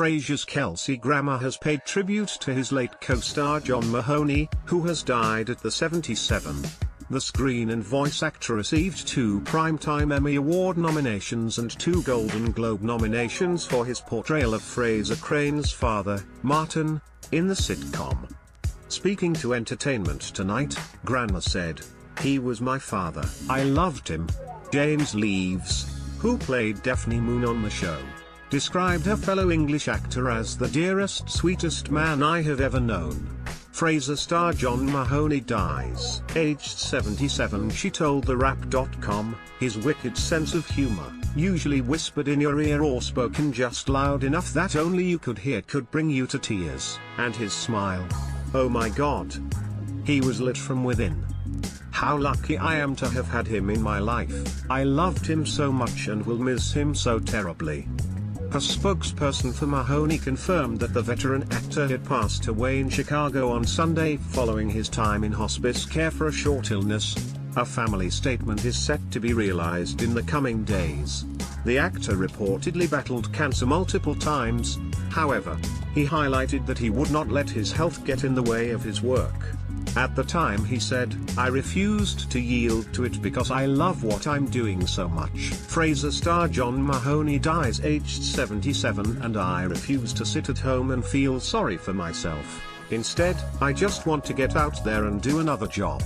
Frasier's Kelsey Grammer has paid tribute to his late co-star John Mahoney, who has died at the 77. The screen and voice actor received two Primetime Emmy Award nominations and two Golden Globe nominations for his portrayal of Frasier Crane's father, Martin, in the sitcom. Speaking to Entertainment Tonight, Grammer said, He was my father. I loved him. Jane Leeves, who played Daphne Moon on the show, described her fellow English actor as the dearest sweetest man I have ever known. Frasier star John Mahoney dies. Aged 77 she told TheWrap.com, his wicked sense of humor, usually whispered in your ear or spoken just loud enough that only you could hear could bring you to tears. And his smile. Oh my god. He was lit from within. How lucky I am to have had him in my life. I loved him so much and will miss him so terribly. A spokesperson for Mahoney confirmed that the veteran actor had passed away in Chicago on Sunday following his time in hospice care for a short illness. A family statement is set to be realized in the coming days. The actor reportedly battled cancer multiple times, however, he highlighted that he would not let his health get in the way of his work. At the time he said, I refused to yield to it because I love what I'm doing so much. Frasier star John Mahoney dies aged 77 and I refuse to sit at home and feel sorry for myself. Instead, I just want to get out there and do another job.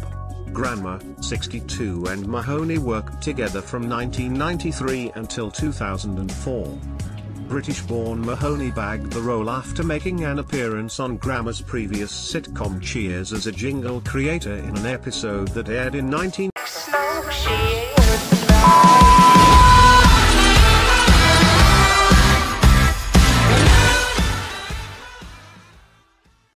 Grammer, 62 and Mahoney worked together from 1993 until 2004. British-born Mahoney bagged the role after making an appearance on Grammer's previous sitcom Cheers as a jingle creator in an episode that aired in 19...